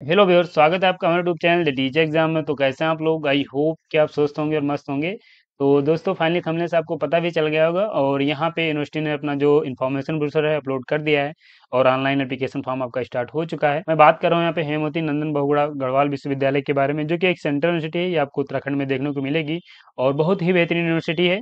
Hello viewers स्वागत है आपका हमारे यूट्यूब चैनल टीचर एग्ज़ाम में। तो कैसे हैं आप लोग? आई होप कि आप स्वस्थ होंगे और मस्त होंगे। तो दोस्तों फाइनली थंबनेल से आपको पता भी चल गया होगा और यहाँ पे यूनिवर्सिटी ने अपना जो इन्फॉर्मेशन ब्रोशर है अपलोड कर दिया है और ऑनलाइन एप्लीकेशन फॉर्म आपका स्टार्ट हो चुका है। मैं बात कर रहा हूँ यहाँ पे हेमवती नंदन बहुगुड़ा गढ़वाल विश्वविद्यालय के बारे में, जो कि एक सेंट्रल यूनिवर्सिटी है, ये आपको उत्तराखंड में देखने को मिलेगी और बहुत ही बेहतरीन यूनिवर्सिटी है।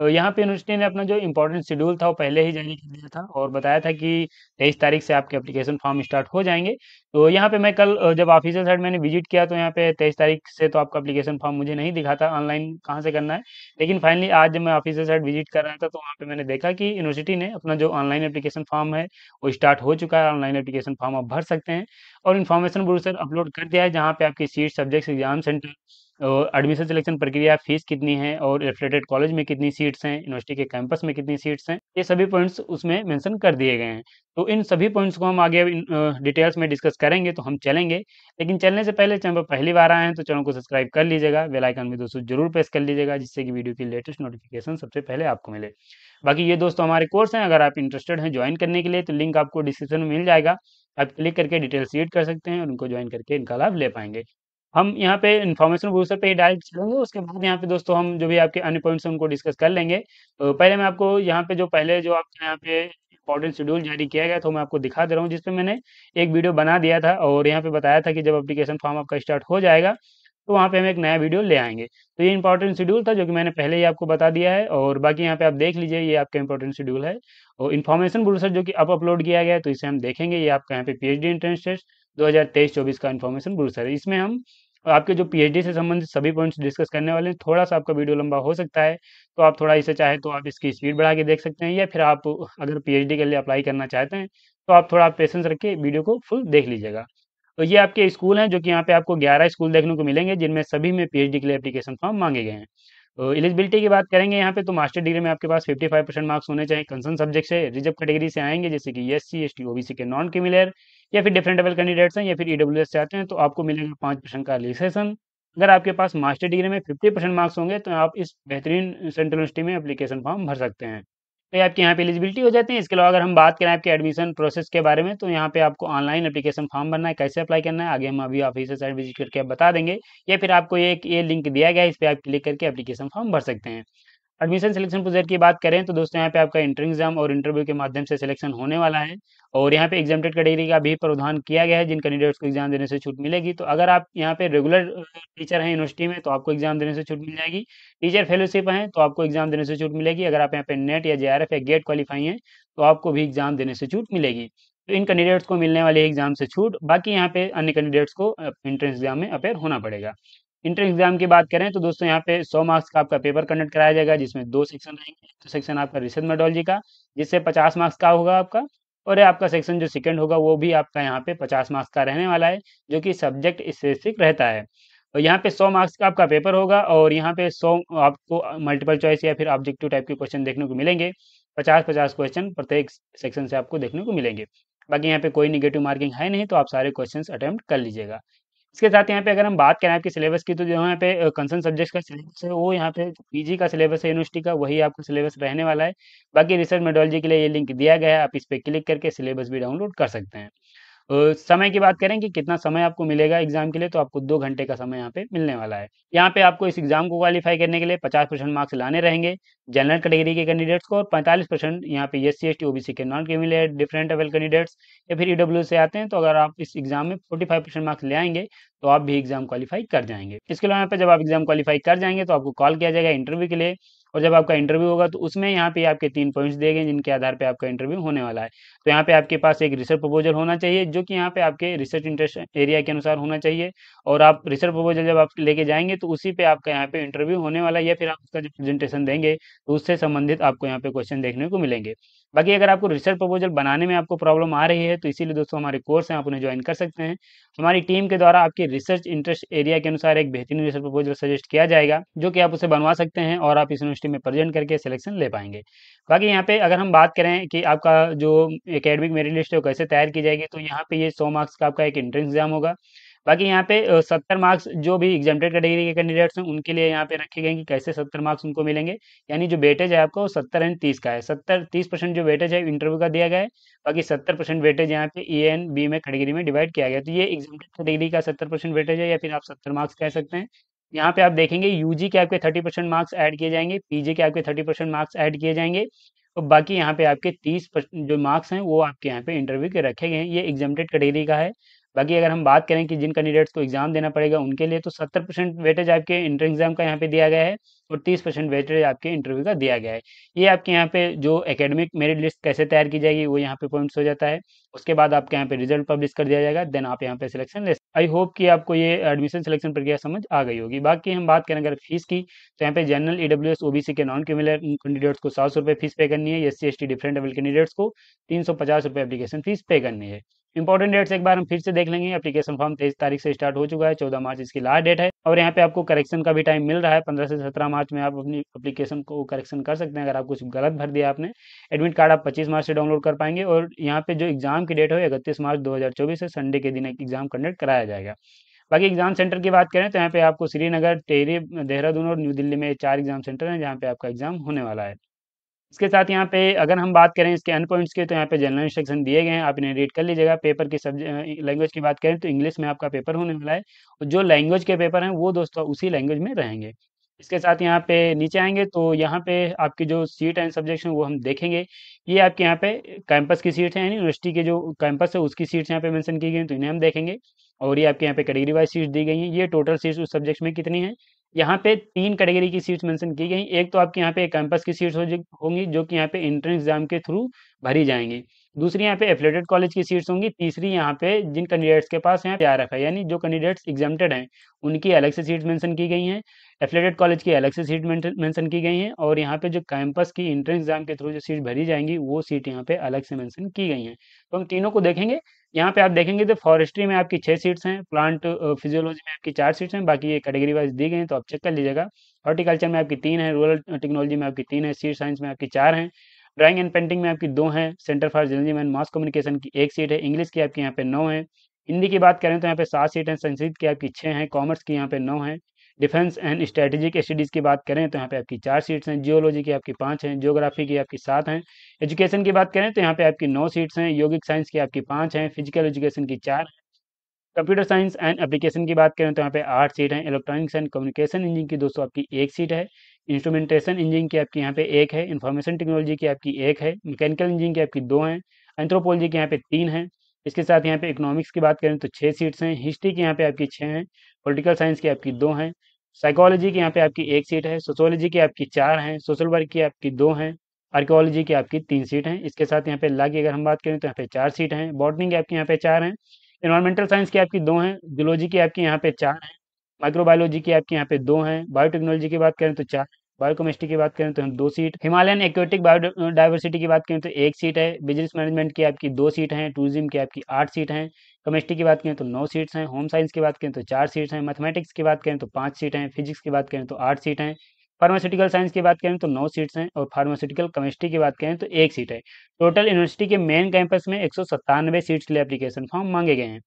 यहाँ पे यूनिवर्सिटी ने अपना जो इम्पोर्टेंट शेड्यूल था, वो पहले ही जारी कर दिया था और बताया था कि तेईस तारीख से आपके एप्लीकेशन फॉर्म स्टार्ट हो जाएँगे। तो यहाँ पे मैं कल जब ऑफिशियल साइड मैंने विज़िट किया तो यहाँ पे तेईस तारीख से तो आपका एप्लीकेशन फॉर्म मुझे नहीं दिखा था ऑनलाइन कहाँ से करना है। लेकिन फाइनली आज जब मैं ऑफिशियल साइड विज़िट कर रहा था तो वहाँ पे मैंने देखा कि यूनिवर्सिटी ने अपना जो ऑनलाइन एप्लीकेशन फॉर्म है, वो स्टार्ट हो चुका है। ऑनलाइन एप्लीकेशन फॉर्म आप भर सकते हैं और इन्फॉर्मेशन ब्रोशर अपलोड कर दिया है, जहाँ पे आपकी seat subject exam centre admission selection प्रक्रिया फ़ीस कितनी है और एफिलेटेड कॉलेज में कितनी सीट्स हैं यूनिवर्सिटी के कैंपस में कितनी सीट्स हैं, ये सभी पॉइंट्स उसमें मेंशन कर दिए गए हैं। तो इन सभी पॉइंट्स को हम आगे डिटेल्स में डिस्कस करेंगे तो हम चलेंगे। लेकिन चलने से पहले चैनल पर पहली बार आए हैं तो चैनल को सब्सक्राइब कर लीजिएगा बेल आइकन भी दोस्तों ज़रूर प्रेस कर लीजिएगा, जिससे कि वीडियो की लेटेस्ट नोटिफिकेशन सबसे पहले आपको मिले। बाकी ये दोस्तों हमारे कोर्स हैं, अगर आप इंटरेस्टेड हैं ज्वाइन करने के लिए तो लिंक आपको डिस्क्रिप्शन में मिल जाएगा। आप क्लिक करके डिटेल्स रीड कर सकते हैं और उनको ज्वाइन करके इनका लाभ ले पाएँगे। हम यहाँ पे इन्फॉर्मेशन ब्रूसर पे ही डायरेक्ट चलेंगे, उसके बाद यहाँ पे दोस्तों हम जो भी आपके अन्य पॉइंट्स हैं, उनको डिस्कस कर लेंगे। तो पहले मैं आपको यहाँ पे जो पहले जो आपके यहाँ पे इंपॉर्टेंट शेड्यूल जारी किया गया तो मैं आपको दिखा दे रहा हूँ, जिसपे मैंने एक वीडियो बना दिया था और यहाँ पे बताया था कि जब एप्लीकेशन फॉर्म आपका स्टार्ट हो जाएगा तो वहाँ पे हम एक नया वीडियो ले आएँगे। तो ये इंपॉर्टेंट शेड्यूल था, जो कि मैंने पहले ही आपको बता दिया है और बाकी यहाँ पे आप देख लीजिए, ये आपका इंपॉर्टेंट शेड्यूल है। और इन्फॉर्मेशन ब्रूसर जो कि अब अपलोड किया गया है तो इसे हम देखेंगे, ये आपका यहाँ पे पी एच डी टेस्ट दो हज़ार तेईस चौबीस का इन्फॉर्मेशन ब्रूसर है। इसमें हम आपके जो पीएचडी से संबंधित सभी पॉइंट्स डिस्कस करने वाले हैं। थोड़ा सा आपका वीडियो लंबा हो सकता है तो आप थोड़ा इसे चाहे तो आप इसकी स्पीड बढ़ा के देख सकते हैं, या फिर आप अगर पीएचडी के लिए अप्लाई करना चाहते हैं तो आप थोड़ा पेशेंस रख वीडियो को फुल देख लीजिएगा। तो ये आपके स्कूल हैं, जो कि यहाँ पे आपको 11 स्कूल देखने को मिलेंगे, जिनमें सभी में पीएचडी के लिए एप्लीकेशन फॉर्म मांगे गए हैं। तो एलिजिबिलिटी की बात करेंगे यहाँ पे तो मास्टर डिग्री में आपके पास 55 परसेंट मार्क्स होने चाहिए। कंसर्न सब्जेक्ट से रिज़र्व कैटेगरी से आएँगे, जैसे कि S C S T OBC के नॉन क्रिमिलियर या फिर डिफरेंट लेवल कैंडिडेट्स हैं, या फिर ईडब्ल्यू से आते हैं तो आपको मिलेगा पाँच परसेंट का रिलेक्सेशन अगर आपके पास मास्टर डिग्री में 50 परसेंट मार्क्स होंगे तो आप इस बेहतरीन सेंट्रल यूनिवर्सिटी में एप्लीकेशन फॉर्म भर सकते हैं। तो आपके यहाँ पे एलिजिबिलिटी हो जाती है। इसके अलावा अगर हम बात करें आपके एडमिशन प्रोसेस के बारे में तो यहाँ पे आपको ऑनलाइन एप्लीकेशन फॉर्म भरना है, कैसे अप्लाई करना है, आगे हम अभी ऑफ़िस साइड विज़िट करके बता देंगे। या फिर आपको एक ये लिंक दिया गया है, इस पर आप क्लिक करके एप्लीकेशन फॉर्म भर सकते हैं। एडमिशन सिलेक्शन प्रोसेस की बात करें तो दोस्तों यहाँ पे आपका इंटर एग्ज़ाम और इंटरव्यू के माध्यम से सिलेक्शन होने वाला है। और यहाँ पे एग्जामेटेड कैटेगरी का भी प्रावधान किया गया है, जिन कैंडिडेट्स को एग्ज़ाम देने से छूट मिलेगी। तो अगर आप यहाँ पे रेगुलर टीचर हैं यूनिवर्सिटी में तो आपको एग्ज़ाम देने से छूट मिल जाएगी। टीचर फेलोशिप हैं तो आपको एग्ज़ाम देने से छूट मिलेगी। अगर आप यहाँ पे नेट या जे या गेट क्वालिफाई हैं तो आपको भी एग्ज़ाम देने से छूट मिलेगी। तो इन कैंडिडेट्स को मिलने वाले एग्ज़ाम से छूट, बाकी यहाँ पे अन्य कैंडिडेट्स को इंट्रेंस एग्ज़ाम में अपेयर होना पड़ेगा। इंटर एग्ज़ाम की बात करें तो दोस्तों यहाँ पे 100 मार्क्स का आपका पेपर कंडक्ट कराया जाएगा, जिसमें दो सेक्शन रहेंगे। तो सेक्शन आपका रिसर्च मेडोलॉजी का, जिससे 50 मार्क्स का होगा आपका, और आपका सेक्शन जो सेकंड होगा वो भी आपका यहाँ पे 50 मार्क्स का रहने वाला है, जो कि सब्जेक्ट स्पेसिफिक रहता है। और यहाँ पे 100 मार्क्स का आपका पेपर होगा, और यहाँ पे 100 आपको मल्टीपल चॉइस या फिर ऑब्जेक्टिव टाइप के क्वेश्चन देखने को मिलेंगे। पचास पचास क्वेश्चन प्रत्येक सेक्शन से आपको देखने को मिलेंगे। बाकी यहाँ पे कोई निगेटिव मार्किंग है नहीं तो आप सारे क्वेश्चन अटेम्प्ट कर लीजिएगा। इसके साथ यहाँ पे अगर हम बात करें आपके सिलेबस की तो जो यहाँ पे कंसर्न सब्जेक्ट्स का सिलेबस है, वो यहाँ पे पीजी का सिलेबस है यूनिवर्सिटी का, वही आपका सिलेबस रहने वाला है। बाकी रिसर्च मेडोलॉजी के लिए ये लिंक दिया गया है, आप इस पर क्लिक करके सिलेबस भी डाउनलोड कर सकते हैं। समय की बात करें कि कितना समय आपको मिलेगा एग्ज़ाम के लिए तो आपको दो घंटे का समय यहाँ पे मिलने वाला है। यहाँ पे आपको इस एग्ज़ाम को क्वालिफाई करने के लिए पचास परसेंट मार्क्स लाने रहेंगे जनरल कैटेगरी के कैंडिडेट्स को और पैंतालीस परसेंट यहाँ पे S C S T OBC के non criminal different level candidates या फिर ईडब्ल्यू से आते हैं तो अगर आप इस एग्ज़ाम में फोर्टी फाइव परसेंट मार्क्स ले आएँगे तो आप भी एग्ज़ाम क्वालिफाई कर जाएँगे। इसके अलावा यहाँ पे जब आप एग्ज़ाम क्वालिफाई कर जाएँगे तो आपको कॉल किया जाएगा इंटरव्यू के लिए। और जब आपका इंटरव्यू होगा तो उसमें यहाँ पे आपके तीन पॉइंट्स दिए गए जिनके आधार पे आपका इंटरव्यू होने वाला है। तो यहाँ पे आपके पास एक रिसर्च प्रपोजल होना चाहिए, जो कि यहाँ पे आपके रिसर्च इंटरेस्ट एरिया के अनुसार होना चाहिए। और आप रिसर्च प्रपोजल जब आप लेके जाएँगे तो उसी पे आपका यहाँ पे इंटरव्यू होने वाला है, या फिर आप उसका जो प्रेजेंटेशन देंगे तो उससे संबंधित आपको यहाँ पे क्वेश्चन देखने को मिलेंगे। बाकी अगर आपको रिसर्च प्रपोजल बनाने में आपको प्रॉब्लम आ रही है तो इसीलिए दोस्तों हमारे कोर्स हैं, आप उन्हें ज्वाइन कर सकते हैं। हमारी टीम के द्वारा आपके रिसर्च इंटरेस्ट एरिया के अनुसार एक बेहतरीन रिसर्च प्रपोजल सजेस्ट किया जाएगा, जो कि आप उसे बनवा सकते हैं और आप इस यूनिवर्सिटी में प्रेजेंट करके सिलेक्शन ले पाएँगे। बाकी यहाँ पे अगर हम बात करें कि आपका जो एकेडमिक मेरिट लिस्ट है वो कैसे तैयार की जाएगी तो यहाँ पे ये सौ मार्क्स का आपका एक एंट्रेंस एग्ज़ाम होगा। बाकी यहाँ पे सत्तर मार्क्स जो भी एग्जामेटेड कैटेगरी के कैंडिडेट्स हैं, उनके लिए यहाँ पे रखे गए कि कैसे सत्तर मार्क्स उनको मिलेंगे। यानी जो वेटेज है आपको सत्तर एंड तीस का है। सत्तर, तीस परसेंट जो वेटेज है इंटरव्यू का दिया गया है। बाकी सत्तर परसेंट वेटेज यहाँ पे ए एन बी में कैटेगरी में डिवाइड किया गया तो ये एग्जामेटेड कैटेगरी का सत्तर परसेंट वेटेज है या फिर आप सत्तर मार्क्स कह सकते हैं। यहाँ पे आप देखेंगे यूजी के आपके थर्टी परसेंट मार्क्स ऐड किए जाएँगे पीजी के आपके थर्टी परसेंट मार्क्स ऐड किए जाएँगे। और बाकी यहाँ पे आपके तीस जो मार्क्स हैं, वो आपके यहाँ पे इंटरव्यू के रखे गए हैं। ये एग्जामेटेड कैटेगरी का है। बाकी अगर हम बात करें कि जिन कैंडिडेट्स को एग्ज़ाम देना पड़ेगा, उनके लिए तो सत्तर परसेंट वेटेज आपके इंटर एग्ज़ाम का यहाँ पे दिया गया है। और तीस परसेंट वेटेज आपके इंटरव्यू का दिया गया है। ये आपके यहाँ पे जो एकेडमिक मेरिट लिस्ट कैसे तैयार की जाएगी, वो यहाँ पे पॉइंट्स हो जाता है। उसके बाद आपके यहाँ पे रिज़ल्ट पब्लिश कर दिया जाएगा देन आप यहाँ पे सिलेक्शन ले आई होप कि आपको ये एडमिशन सिलेक्शन प्रक्रिया समझ आ गई होगी। बाकी हम बात करें अगर फ़ीस की तो यहाँ पे general E W S OBC के नॉन क्यूमिलर कैंडिडेट्स को सात सौ रुपये फ़ीस पे करनी है S C S T different level candidates को तीन सौ पचास एप्लीकेशन फ़ीस पे करनी है। इंपॉर्टेंट डेट्स एक बार हम फिर से देख लेंगे। एप्लीकेशन फॉर्म तेईस तारीख से स्टार्ट हो चुका है, चौदह मार्च इसकी लास्ट डेट है। और यहाँ पे आपको करेक्शन का भी टाइम मिल रहा है, पंद्रह से सत्रह मार्च में आप अपनी एप्लीकेशन को करेक्शन कर सकते हैं, अगर आप कुछ गलत भर दिया आपने। एडमिट कार्ड आप पच्चीस मार्च से डाउनलोड कर पाएँगे और यहाँ पे जो एग्ज़ाम की डेट है इकतीस मार्च दो से संडे के दिन एग्ज़ाम कंडक्ट कराया जाएगा। बाकी एग्ज़ाम सेंटर की बात करें तो यहाँ पे आपको श्रीनगर टेरी देहरादून और न्यू दिल्ली में चार एग्ज़ाम सेंटर हैं जहाँ पे आपका एग्ज़ाम होने वाला है। इसके साथ यहाँ पे अगर हम बात करें इसके अन पॉइंट्स के तो यहाँ पे जनरल इंस्ट्रक्शन दिए गए हैं, आप इन्हें रीड कर लीजिएगा। पेपर की सब्जेक्ट लैंग्वेज की बात करें तो इंग्लिश में आपका पेपर होने वाला है और जो लैंग्वेज के पेपर हैं वो दोस्तों उसी लैंग्वेज में रहेंगे। इसके साथ यहाँ पे नीचे आएँगे तो यहाँ पे आपकी जो सीट एंड सब्जेक्ट हैं वो हम देखेंगे। ये आपके यहाँ पे कैंपस की सीट है, यानी यूनिवर्सिटी के जो कैंपस है, उसकी सीट्स यहाँ पे मेंशन की गई हैं तो इन्हें हम देखेंगे। और ये आपके यहाँ पे कैटेगरी वाइज सीट दी गई हैं। ये टोटल सीट्स उस सब्जेक्ट में कितनी है? यहाँ पे तीन कैटेगरी की सीट्स मेंशन की गई एक तो आपके यहाँ पे कैंपस की सीट्स होंगी, जो कि यहाँ पे एंट्रेंस एग्ज़ाम के थ्रू भरी जाएँगी। दूसरी यहाँ पे एफिलेटेड कॉलेज की सीट्स होंगी, तीसरी यहाँ पे जिन कैंडिडेट्स के पास यहाँ पे आर है, यानी जो कैंडिडेट्स एग्जामेटेड हैं, उनकी अलग से सीट्स मेंशन की गई हैं, एफिलेटेड कॉलेज की अलग से सीट मेंशन की गई हैं, और यहाँ पे जो कैंपस की इंट्रेंस एग्ज़ाम के थ्रू जो सीट भरी जाएँगी, वो सीट यहाँ पे अलग से मेंशन की गई हैं। तो हम तीनों को देखेंगे, यहाँ पे आप देखेंगे तो फॉरेस्ट्री में आपकी छह सीट्स हैं प्लांट फिजियोलॉजी में आपकी चार सीट्स हैं, बाकी ये कैटेगरी वाइज दी गई हैं तो आप चेक कर लीजिएगा। हॉर्टिकल्चर में आपकी तीन है रूरल टेक्नोलॉजी में आपकी तीन है सीट साइंस में आपकी चार हैं ड्राइंग एंड पेंटिंग में आपकी दो हैं centre for journalism and mass communication की एक सीट है इंग्लिश की आपकी यहाँ पे नौ है हिंदी की बात करें तो यहाँ पे सात सीट हैं, संस्कृत की आपकी छः हैं कॉमर्स की यहाँ पे नौ है डिफेंस एंड स्ट्रेटेजिक स्टडीज़ की बात करें तो यहाँ पे आपकी चार सीट्स हैं जियोलॉजी की आपकी पाँच हैं जियोग्राफी की आपकी सात हैं एजुकेशन की बात करें तो यहाँ पे आपकी नौ सीट्स हैं योगिक साइंस की आपकी पाँच हैं फ़िज़िकल एजुकेशन की चार कंप्यूटर साइंस एंड एप्लीकेशन की बात करें तो यहाँ पे आठ सीट हैं इलेक्ट्रॉनिक्स एंड कम्युनिकेशन इंजीनियरिंग की दोस्तों आपकी एक सीट है इंस्ट्रूमेंटेशन इंजीनियरिंग की आपकी यहाँ पे एक है इन्फॉर्मेशन टेक्नोलॉजी की आपकी एक है मैकेनिकल इंजीनियरिंग की आपकी दो हैं एंथ्रोपोलॉजी की यहाँ पे तीन हैं इसके साथ यहाँ पे इकोनॉमिक्स की बात करें तो छः सीट्स हैं हिस्ट्री की यहाँ पे आपकी छः हैं पोलिटिकल साइंस की आपकी दो हैं साइकोलॉजी की यहाँ पे आपकी एक सीट है सोशोलॉजी की आपकी चार हैं सोशल वर्क की आपकी दो हैं आर्कियोलॉजी की आपकी तीन सीट हैं इसके साथ यहाँ पे ला की अगर हम बात करें तो यहाँ पे चार सीट हैं बॉटनी की आपकी यहाँ पे चार हैं इन्वायरमेंटल साइंस की आपकी दो हैं जूलॉजी की आपकी यहाँ पे चार हैं माइक्रोबायोलॉजी की आपकी यहाँ पे दो हैं। बायोटेक्नोलॉजी की बात करें तो चार। बायोकेमिस्ट्री की बात करें तो हम दो सीट हिमालयन एक्वेटिक बायोडाइवर्सिटी की बात करें तो एक सीट है। बिज़नेस मैनेजमेंट की आपकी दो सीट हैं। टूरिज़्म की आपकी आठ सीट हैं। केमिस्ट्री की बात करें तो नौ सीट्स हैं। होम साइंस की बात करें तो चार सीट्स हैं। मैथमेटिक्स की बात करें तो पाँच सीट हैं। फिजिक्स की बात करें तो आठ सीट हैं। फार्मास्यूटिकल साइंस की बात करें तो नौ सीट्स हैं और फार्मास्यूटिकल केमिस्ट्री की बात करें तो एक सीट है। टोटल यूनिवर्सिटी के मेन कैंपस में एक सौ सत्तानबे सीट्स के लिए एप्लीकेशन फॉर्म मांगे गए हैं।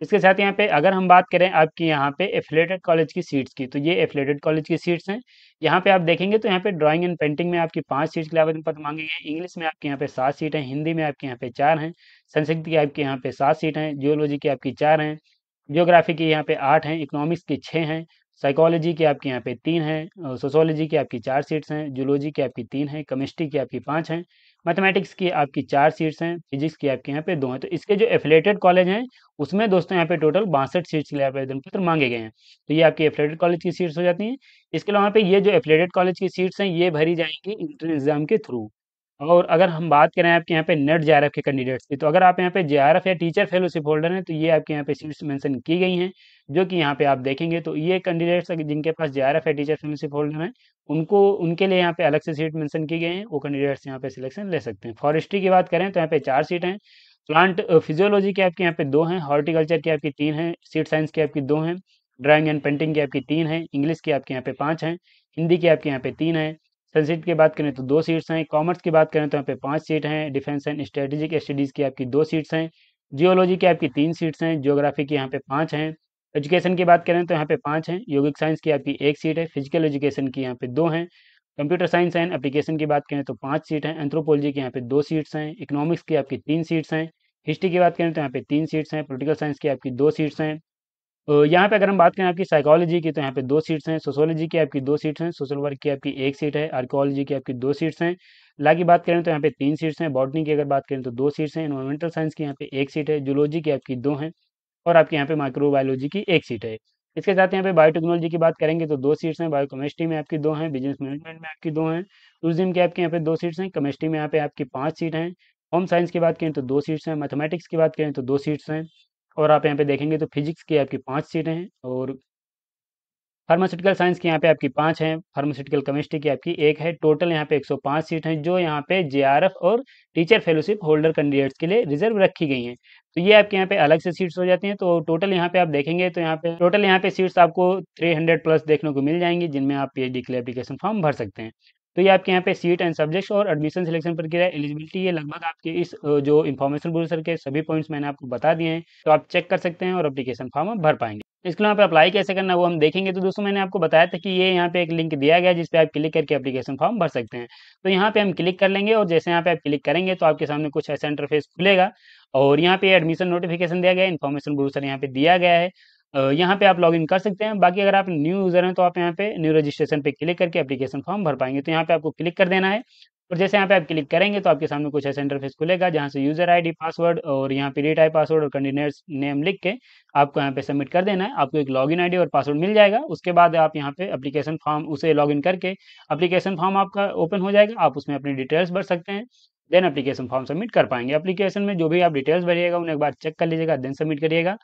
इसके साथ यहाँ पे अगर हम बात करें आपकी यहाँ पे एफिलेटेड कॉलेज की सीट्स की तो ये एफिलेटेड कॉलेज की सीट्स हैं। यहाँ पे आप देखेंगे तो यहाँ पे ड्राइंग एंड पेंटिंग में आपकी पाँच सीट्स के आवेदन पत्र मांगे गए इंग्लिश में आपके यहाँ पे सात सीट हैं, हिंदी में आपके यहाँ पे चार हैं, संस्कृत की आपके यहाँ पे सात सीट हैं जियोलॉजी की आपकी चार हैं जियोग्राफी की यहाँ पे आठ हैं इकोनॉमिक्स की छः हैं साइकोलॉजी की आपके यहाँ पे तीन हैं सोशोलॉजी की आपकी चार सीट्स हैं जूलॉजी की आपकी तीन हैं केमिस्ट्री की आपकी पाँच हैं। मैथमेटिक्स की आपकी चार सीट्स हैं, फिजिक्स की आपके यहाँ पे दो हैं। तो इसके जो एफिलेटेड कॉलेज हैं, उसमें दोस्तों यहाँ पे टोटल बासठ सीट्स के लिए आवेदन पत्र मांगे गए हैं। तो ये आपकी एफिलेटेड कॉलेज की सीट्स हो जाती हैं। इसके अलावा यहाँ पे ये जो एफिलेटेड कॉलेज की सीट्स हैं, ये भरी जाएँगी इंटर एग्ज़ाम के थ्रू। और अगर हम बात करें आपके यहाँ पे नेट जेआरएफ के कैंडिडेट्स की तो अगर आप यहाँ पे जेआरएफ या टीचर फेलोशिप होल्डर हैं तो ये आपके यहाँ पे सीट्स मेंशन की गई हैं जो कि यहाँ पे आप देखेंगे तो ये कैंडिडेट्स जिनके पास जेआरएफ या टीचर फेलोशिप होल्डर हैं उनको उनके लिए यहाँ पे अलग से सीट मेंशन की गई हैं वो कैंडिडेट्स यहाँ पे सिलेक्शन ले सकते हैं फॉरेस्ट्री की बात करें तो यहाँ पे चार सीट हैं प्लांट फिजियोलॉजी की आपके यहाँ पे दो हैं हॉर्टिकल्चर की आपकी तीन है सीट साइंस की आपकी दो हैं ड्राइंग एंड पेंटिंग की आपकी तीन है इंग्लिश की आपके यहाँ पे पाँच हैं हिंदी की आपके यहाँ पे तीन है संस्कृत की बात करें तो दो सीट्स हैं, कॉमर्स की बात करें तो यहाँ पे पाँच सीट हैं, डिफेंस एंड स्ट्रेटेजिक स्टडीज़ की आपकी दो सीट्स हैं, जियोलॉजी की आपकी तीन सीट्स हैं, जियोग्राफी की यहाँ पे पाँच हैं, एजुकेशन की बात करें तो यहाँ पे पाँच हैं, योगिक साइंस की आपकी एक सीट है, फ़िज़िकल एजुकेशन की यहाँ पे दो हैं, कंप्यूटर साइंस एंड एप्लीकेशन की बात करें तो पाँच सीट हैं, एंथ्रोपोलॉजी की यहाँ पे दो सीट्स हैं, इकोनॉमिक्स की आपकी तीन सीट्स हैं, हिस्ट्री की बात करें तो यहाँ पे तीन सीट्स हैं, पोलिटिकल साइंस की आपकी दो सीट्स हैं यहाँ पे अगर हम बात करें आपकी साइकोलॉजी की तो यहाँ पे दो सीट्स हैं सोशोलॉजी की आपकी दो सीट्स हैं सोशल वर्क की आपकी एक सीट है आर्कोलॉजी की आपकी दो सीट्स हैं। ला की बात करें तो यहाँ पे तीन सीट्स हैं बॉटनी की अगर बात करें तो दो सीट्स हैं इन्वायरमेंटल साइंस की यहाँ पे एक सीट है जूलॉजी की आपकी दो हैं, और आपके यहाँ पे माइक्रोबायोलॉजी की एक सीट है। इसके साथ यहाँ पे बायोटेक्नोलॉजी की बात करेंगे तो दो सीट्स हैं बायोकेमिस्ट्री में आपकी दो हैं बिज़नेस मैनेजमेंट में आपकी दो हैं टूरिज़्म की आपके यहाँ पे दो सीट्स हैं केमिस्ट्री में यहाँ पे आपकी पाँच सीट हैं होम साइंस की बात करें तो दो सीट्स हैं मैथमेटिक्स की बात करें तो दो सीट्स हैं। और आप यहाँ पे देखेंगे तो फिजिक्स की आपकी पाँच सीटें हैं और फार्मास्यूटिकल साइंस की यहाँ पे आपकी पाँच हैं, फार्मास्यूटिकल केमिस्ट्री की आपकी एक है। टोटल यहाँ पे 105 सीट हैं, जो यहाँ पे जेआरएफ और टीचर फेलोशिप होल्डर कैंडिडेट्स के लिए रिज़र्व रखी गई हैं। तो ये आपके यहाँ पे अलग से सीट्स हो जाती हैं। तो टोटल यहाँ पे आप देखेंगे तो यहाँ पे, टोटल यहाँ पे सीट्स आपको 300 प्लस देखने को मिल जाएँगी, जिनमें आप पीएचडी के लिए एप्लीकेशन फॉर्म भर सकते हैं। तो ये आपके यहाँ पे सीट एंड सब्जेक्ट्स और एडमिशन सिलेक्शन प्रक्रिया एलिजिबिलिटी ये लगभग आपके इस जो इन्फॉर्मेशन ब्रोशर के सभी पॉइंट्स मैंने आपको बता दिए हैं तो आप चेक कर सकते हैं और एप्लीकेशन फॉर्म भर पाएँगे। इसके लिए यहाँ पे अप्लाई कैसे करना वो हम देखेंगे। तो दोस्तों मैंने आपको बताया था कि ये यहाँ पे एक लिंक दिया गया जिस पे आप क्लिक करके एप्लीकेशन फॉर्म भर सकते हैं। तो यहाँ पे हम क्लिक कर लेंगे और जैसे यहाँ पे आप क्लिक करेंगे तो आपके सामने कुछ ऐसा इंटरफेस खुलेगा और यहाँ पे एडमिशन नोटिफिकेशन दिया गया इन्फॉर्मेशन ब्रोशर यहाँ पे दिया गया है। यहाँ पे आप लॉगिन कर सकते हैं। बाकी अगर आप न्यू यूज़र हैं तो आप यहाँ पे न्यू रजिस्ट्रेशन पे क्लिक करके एप्लीकेशन फॉर्म भर पाएँगे। तो यहाँ पे आपको क्लिक कर देना है। और जैसे यहाँ पे आप क्लिक करेंगे तो आपके सामने कुछ ऐसा इंटरफेस खुलेगा जहाँ से यूज़र आईडी पासवर्ड और यहाँ पे रीटाइप पासवर्ड और कैंडिडेट्स नेम लिख के आपको यहाँ पे सबमिट कर देना है। आपको एक लॉगिन आईडी और पासवर्ड मिल जाएगा। उसके बाद आप यहाँ पे एप्लीकेशन फॉर्म उसे लॉगिन करके एप्लीकेशन फॉर्म आपका ओपन हो जाएगा। आप उसमें अपनी डिटेल्स भर सकते हैं। देन एप्लीकेशन फॉर्म सबमिट कर पाएँगे। एप्लीकेशन में जो भी आप डिटेल्स भरिएगा, उन्हें एक बार चेक कर लीजिएगा देन सबमिट करिएगा।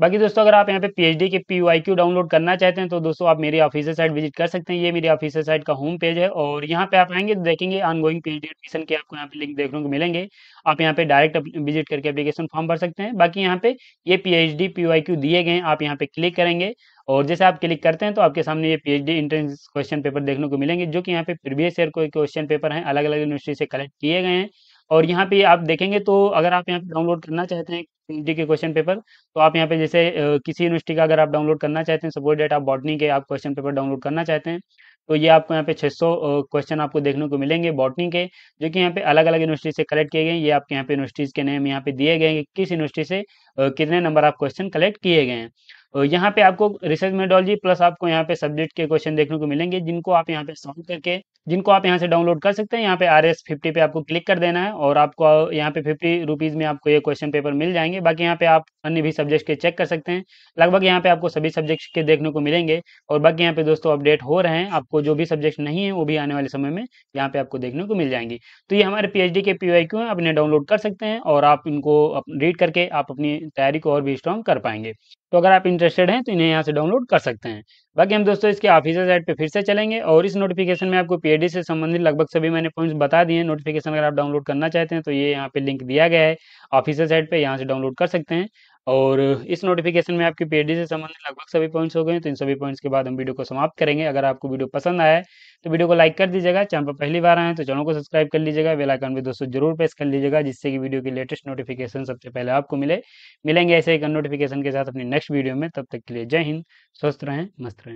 बाकी दोस्तों, अगर आप यहाँ पे पीएचडी के पी क्यू डाउनलोड करना चाहते हैं तो दोस्तों, आप मेरी ऑफिसर साइट विज़िट कर सकते हैं। ये मेरी ऑफिसर साइट का होम पेज है और यहाँ पे आप आएँगे तो देखेंगे ऑनगोइंग पीएचडी एडमिशन के आपको यहाँ पे लिंक देखने को मिलेंगे। आप यहाँ पे डायरेक्ट विज़िट करके एप्लीकेशन फॉर्म भर सकते हैं। बाकी यहाँ पे ये P H D P Y Q दिए गए आप यहाँ पे क्लिक करेंगे और जैसे आप क्लिक करते हैं तो आपके सामने ये पीएचडी एंट्रेंस क्वेश्चन पेपर देखने को मिलेंगे, जो कि यहाँ पे प्रीवियस ईयर कोई क्वेश्चन पेपर हैं अलग अलग यूनिवर्सिटी से कलेक्ट किए गए हैं। और यहाँ पे आप देखेंगे तो अगर आप यहाँ पे डाउनलोड करना चाहते हैं पीएचडी के क्वेश्चन पेपर तो आप यहाँ पे जैसे किसी यूनिवर्सिटी का अगर आप डाउनलोड करना चाहते हैं सपोज़ डेट आप बॉटनी के आप क्वेश्चन पेपर डाउनलोड करना चाहते हैं तो ये आपको यहाँ पे 600 क्वेश्चन आपको देखने को मिलेंगे बॉटनी के, जो कि यहाँ पे अलग अलग यूनिवर्सिटी से कलेक्ट किए गए ये आपके यहाँ पे यूनिवर्सिटीज़ के नेम यहाँ पे दिए गए हैं किस यूनिवर्सिटी से कितने नंबर आप क्वेश्चन कलेक्ट किए गए हैं। यहाँ पे आपको रिसर्च मेडोलॉजी प्लस आपको यहाँ पे सब्जेक्ट के क्वेश्चन देखने को मिलेंगे, जिनको आप यहाँ पे सॉल्व करके, जिनको आप यहाँ से डाउनलोड कर सकते हैं। यहाँ पे आर एस फिफ्टी पे आपको क्लिक कर देना है और आपको यहाँ पे फिफ्टी रुपीज़ में आपको ये क्वेश्चन पेपर मिल जाएँगे। बाकी यहाँ पे आप अन्य भी सब्जेक्ट के चेक कर सकते हैं। लगभग यहाँ पे आपको सभी सब्जेक्ट के देखने को मिलेंगे और बाकी यहाँ पे दोस्तों अपडेट हो रहे हैं। आपको जो भी सब्जेक्ट नहीं है, वो भी आने वाले समय में यहाँ पे आपको देखने को मिल जाएँगे। तो ये हमारे पीएचडी के पी हैं, आप इन्हें डाउनलोड कर सकते हैं और आप इनको रीड करके आप अपनी तैयारी को और भी स्ट्रॉन्ग कर पाएँगे। तो अगर आप इंटरेस्टेड हैं तो इन्हें यहाँ से डाउनलोड कर सकते हैं। बाकी हम दोस्तों इसके ऑफिसर साइट पे फिर से चलेंगे और इस नोटिफिकेशन में आपको पीएडी से संबंधित लगभग सभी मैंने पॉइंट्स बता दिए हैं। नोटिफिकेशन अगर आप डाउनलोड करना चाहते हैं तो ये यहाँ पे लिंक दिया गया है। ऑफिसर साइट पे यहाँ से डाउनलोड कर सकते हैं। और इस नोटिफिकेशन में आपकी पीएचडी से संबंधित लगभग सभी पॉइंट्स हो गए तो इन सभी पॉइंट्स के बाद हम वीडियो को समाप्त करेंगे। अगर आपको वीडियो पसंद आया तो वीडियो को लाइक कर दीजिएगा। चैनल पर पहली बार आए तो चैनल को सब्सक्राइब कर लीजिएगा। बेल आइकन भी दोस्तों ज़रूर प्रेस कर लीजिएगा, जिससे कि वीडियो की लेटेस्ट नोटिफिकेशन सबसे पहले आपको मिले। मिलेंगे ऐसे एक नोटिफिकेशन के साथ अपनी नेक्स्ट वीडियो में। तब तक के लिए जय हिंद, स्वस्थ रहें, मस्त रहें।